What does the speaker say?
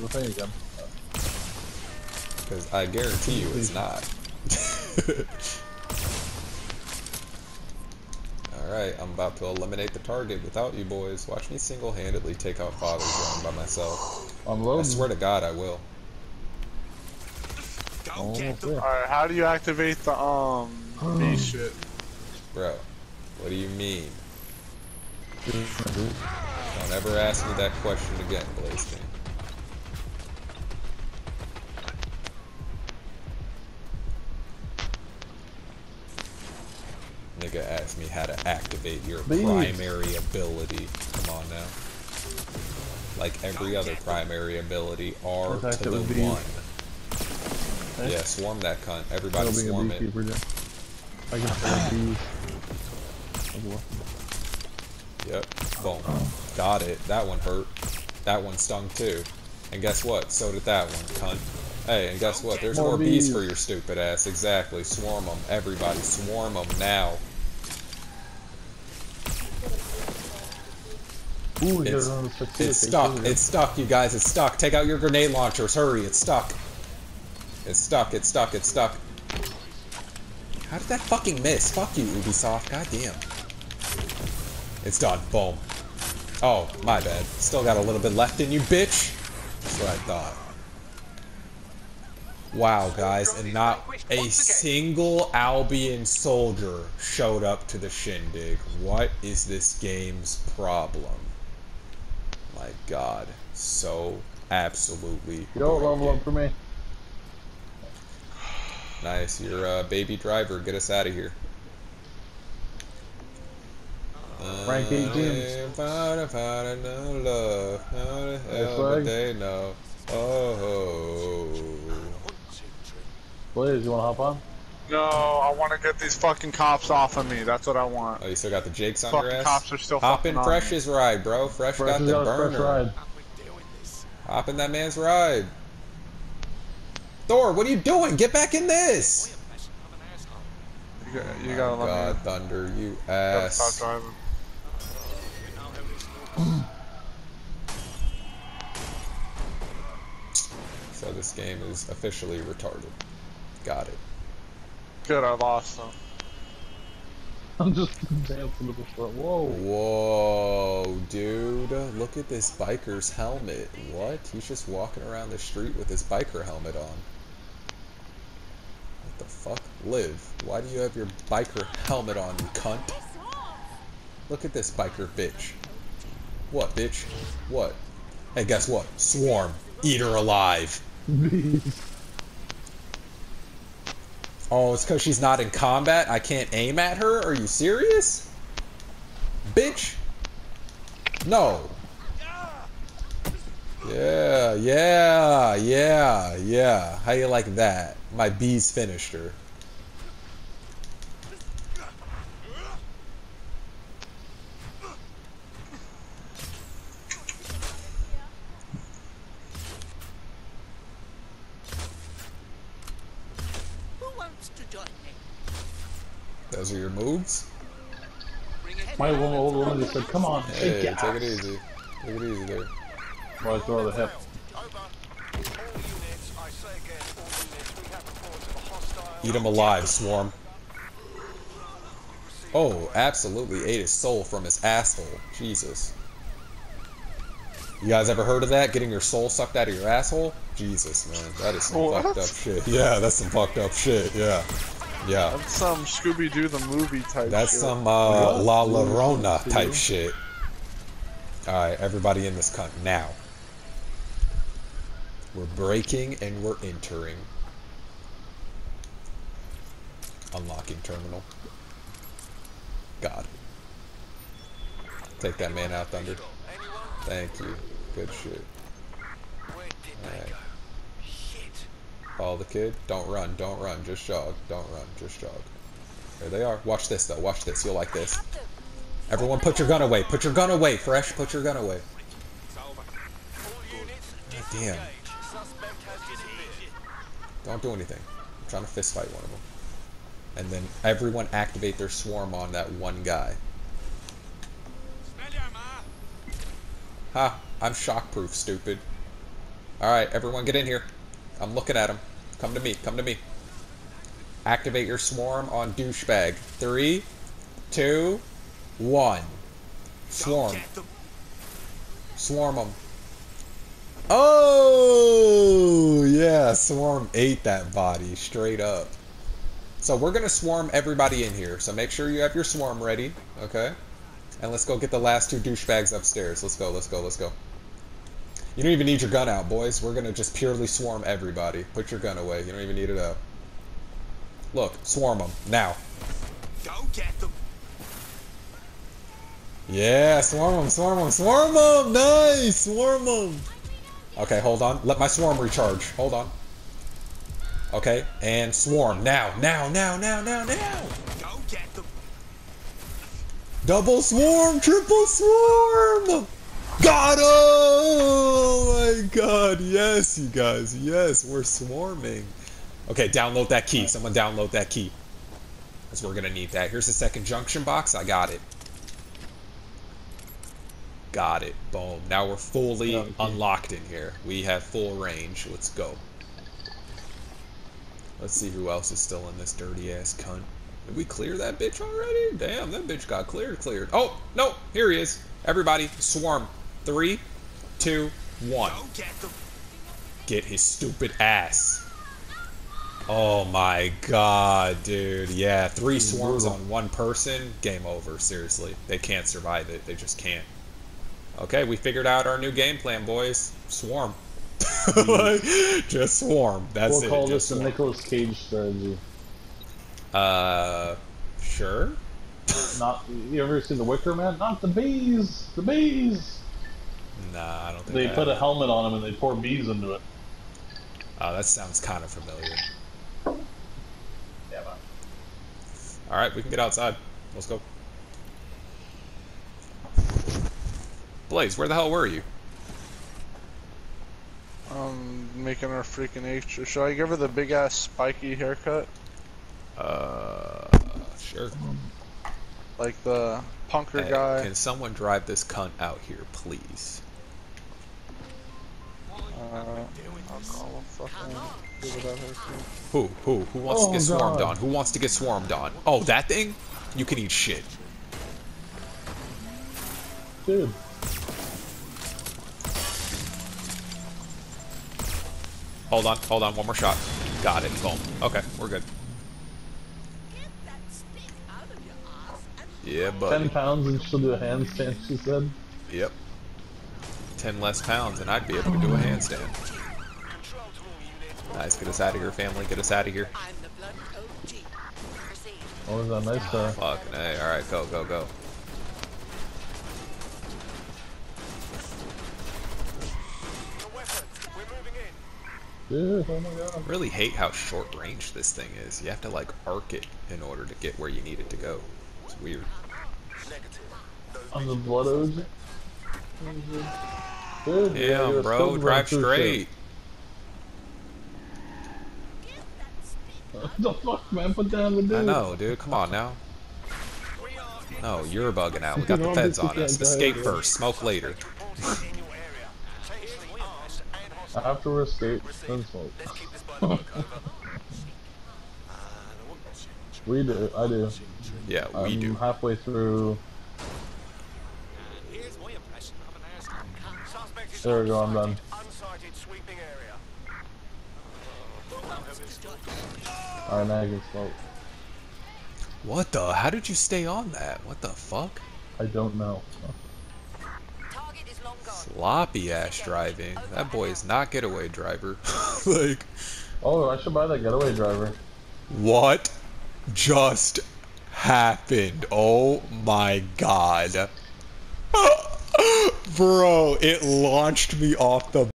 the thing again. Because I guarantee you it's not. Alright, I'm about to eliminate the target without you boys. Watch me single-handedly take out Father Drone by myself. I'm I swear to God I will. Oh. Alright, how do you activate the, um, beast shit? Bro, what do you mean? Don't ever ask me that question again, Blaze King. Nigga asked me how to activate your Please. primary ability. Come on now. Like every other primary ability, R to the one. Okay. Yeah, swarm that cunt. Everybody That'll swarm it. beekeeper, I can play bees. Yep. Boom. Got it. That one hurt. That one stung too. And guess what? So did that one, cunt. Hey, and guess what? There's More more bees bees. for your stupid ass. Exactly. Swarm them. Everybody, swarm them now. Ooh, It's- there's another fifty. It's stuck. here we go. It's stuck, you guys. It's stuck. Take out your grenade launchers. Hurry. It's stuck. It's stuck. It's stuck. It's stuck. How did that fucking miss? Fuck you, Ubisoft. God damn. It's done. Boom. Oh, my bad. Still got a little bit left in you, bitch. That's what I thought. Wow, guys, and not a single Albion soldier showed up to the shindig. What is this game's problem? My god, so absolutely. Yo, level broken. up for me. Nice, you're a baby driver. Get us out of here. Rank 18. I'm found, found no love. How the hell would they know? Oh. Blaze, you wanna hop on? No, I want to get these fucking cops off of me. That's what I want. Oh, you still got the jakes on your ass? cops are still Hop fucking in on Fresh's ride, bro. Fresh, Fresh got has the got a fresh burner. ride. Hop in that man's ride. Thor, what are you doing? Get back in this! me. You, got, you oh gotta let God, me. Thunder, you ass. Stop driving. So this game is officially retarded. Got it. Good, I lost them. I'm just dancing to the front. Whoa. Whoa, dude. Look at this biker's helmet. What? He's just walking around the street with his biker helmet on. What the fuck? Live. Why do you have your biker helmet on, you cunt? Look at this biker bitch. What, bitch? What? Hey, guess what? Swarm. Eat her alive. Oh, it's because she's not in combat? I can't aim at her? Are you serious? Bitch? No. Yeah, yeah, yeah, yeah. How you like that? My bees finished her. Who to join me? Those are your moves? My woman, old woman just said, "Come on, Hey, take take it." it easy. Take it easy there. Well, I throw the hip. Eat him alive, Swarm. Oh, absolutely ate his soul from his asshole. Jesus. You guys ever heard of that? Getting your soul sucked out of your asshole? Jesus, man. That is some What? fucked up shit. Yeah, that's some fucked up shit. Yeah. Yeah. That's some Scooby Doo the movie type. That's shit. some uh, What? La Llorona Scooby-Doo. type shit. Alright, everybody in this cunt now. We're breaking and we're entering. Unlocking terminal. God. Take that man out, Thunder. Thank you. Good shit. Alright. Follow the kid. Don't run, don't run. Just jog. Don't run, just jog. There they are. Watch this, though. Watch this. You'll like this. Everyone put your gun away. Put your gun away, Fresh. Put your gun away. God damn. Don't do anything. I'm trying to fist fight one of them. And then everyone activate their swarm on that one guy. Ha! I'm shockproof, stupid. Alright, everyone get in here. I'm looking at him. Come to me, come to me. Activate your swarm on douchebag. Three, two, one. Swarm. Swarm them. Oh, yeah. Swarm ate that body straight up. So we're going to swarm everybody in here. So make sure you have your swarm ready. Okay? And let's go get the last two douchebags upstairs. Let's go, let's go, let's go. You don't even need your gun out, boys. We're going to just purely swarm everybody. Put your gun away. You don't even need it out. Look, swarm them. Now. Go get them. Yeah, swarm them, swarm them, swarm them! Nice! Swarm them! Okay, hold on. Let my swarm recharge. Hold on. Okay, and swarm. Now, now, now, now, now, now! Go get them. Double swarm! Triple swarm! Got him! Oh my god, yes, you guys. Yes, we're swarming. Okay, download that key. Someone download that key. Because we're gonna need that. Here's the second junction box. I got it. Got it. Boom. Now we're fully okay. unlocked in here. We have full range. Let's go. Let's see who else is still in this dirty ass cunt. Did we clear that bitch already? Damn, that bitch got cleared, cleared. Oh, no, here he is. Everybody, swarm. Three, two, one. Get. Get his stupid ass. Oh my god, dude. Yeah, three swarms on one person. Game over, seriously. They can't survive it. They just can't. Okay, we figured out our new game plan, boys. Swarm. Like, hmm. just swarm. That's We'll it. call just this the swarm. Nicolas Cage strategy. Uh, sure. Not you ever seen the Wicker Man? Not the bees, the bees. Nah, I don't think They I put a helmet on him and they pour bees into it. Oh, that sounds kind of familiar. Yeah, man. All right, we can get outside. Let's go. Blaze, where the hell were you? Um, making her freaking H. Should I give her the big ass spiky haircut? Uh, sure. Like the punker Hey, guy? Can someone drive this cunt out here, please? Uh, I'll call a fucking. give her that haircut. Who? Who? Who wants to Oh, get swarmed God. on? Who wants to get swarmed on? Oh, that thing? You can eat shit. Dude. Hold on, hold on, one more shot. Got it. Boom. Okay, we're good. Get that stick out of your Yeah, Ten pounds and she'll do a handstand, she said. Yep. Ten less pounds and I'd be able to do a handstand. control to all units. Nice, get us out of here, family. Get us out of here. I'm the blood OG. Proceed. What was that nice uh Fucking hey, alright, go, go, go. The weapons. We're moving in. Dude, oh my god. I really hate how short range this thing is. You have to like arc it in order to get where you need it to go. It's weird. Negative. I'm the blood OG. Dude, yeah, Damn, you're bro, drive straight. Get that stick. shit. the fuck, man? Put down the dude. I know, dude. Come on now. We are in No, you're bugging out. We got the feds on us. Escape first, smoke later. reported in your area. Potentially armed and hostile. After we escape, then smoke. Let's keep this blood work over. Uh, We do, I do. Yeah, we I'm do. halfway through. Here's my impression of an airstrike. Suspect is There we go, I'm done. Unsighted sweeping area. Alright, now I can smoke. What the? How did you stay on that? What the fuck? I don't know. Target is long gone. Sloppy ass driving. That boy is not getaway driver. like, Oh, I should buy that getaway driver. what just happened? Oh my god. Bro, it launched me off the